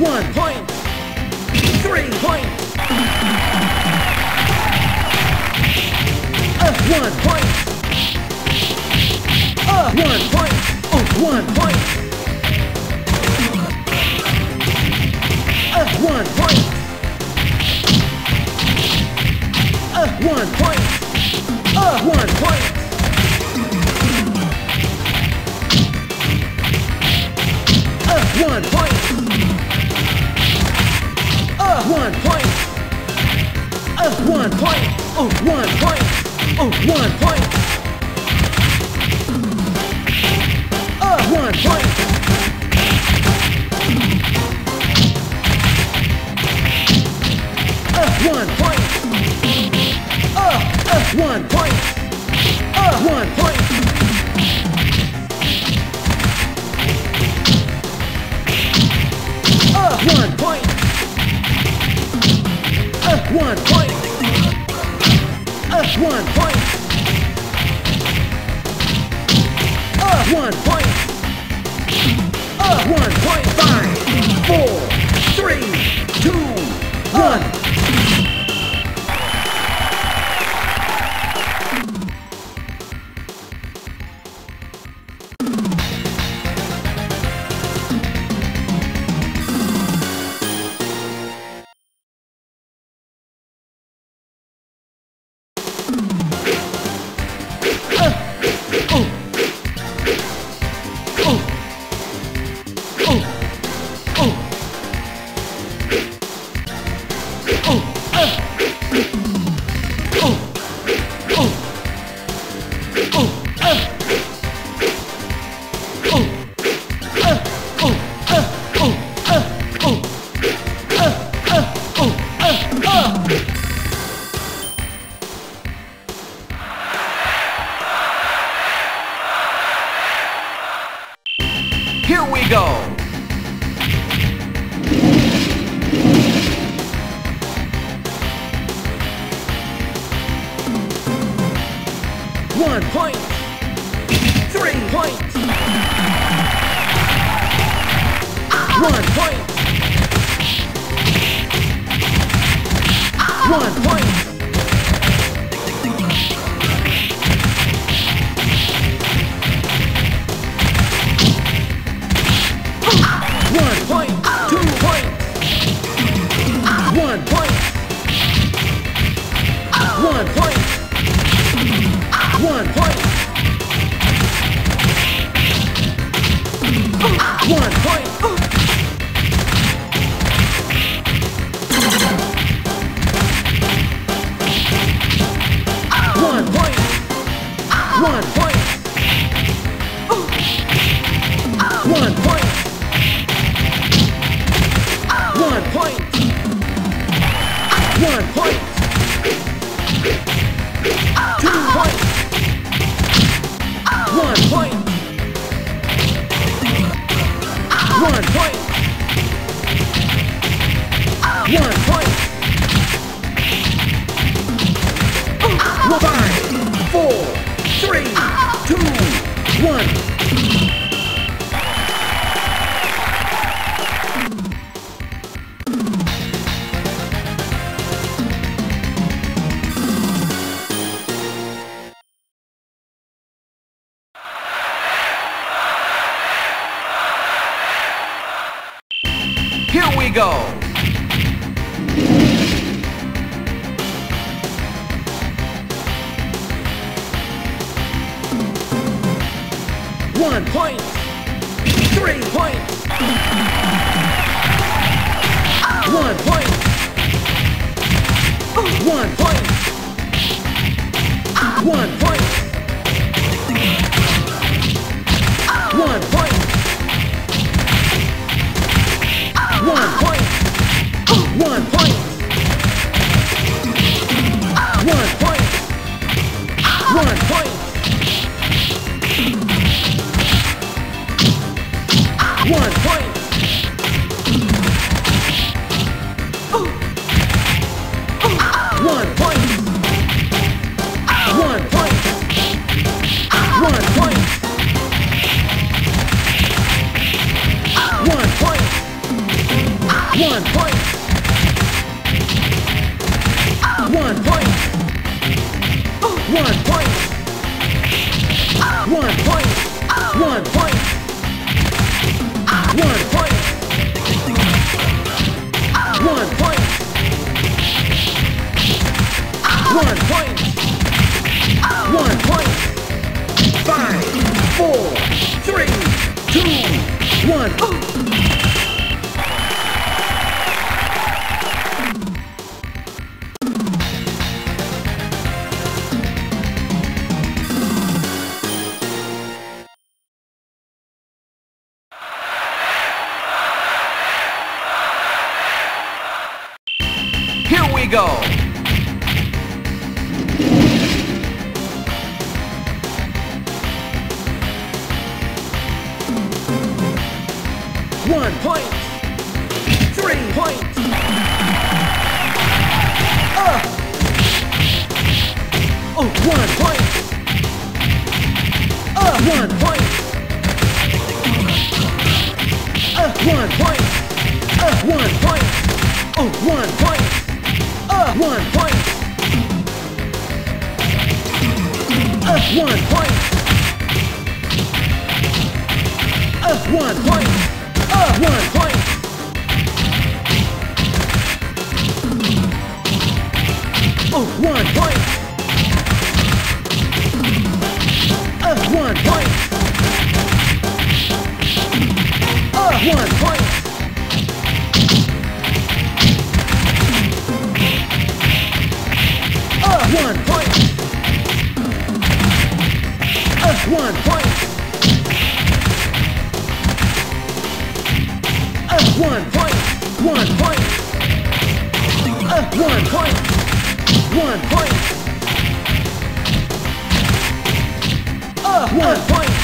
one point. Three point. Uh, one point. Uh, one point. Oh, one point. Uh, one point. Uh, one point. Uh, one point. Uh, one point. Uh, one point. Oh, one point. Oh, one point. Uh, one point. Uh, one point. Uh, uh, one point. Uh, one point. Uh, one point. Uh, one point one. One point. One point. One point. One point. One point. One point. Here we go. One point. Three points. One point. One point. One point. go! One point One point! F1 point! F1 point! F1 point! One point. Uh, one point. One point. Uh, one point. One point. Uh, one point.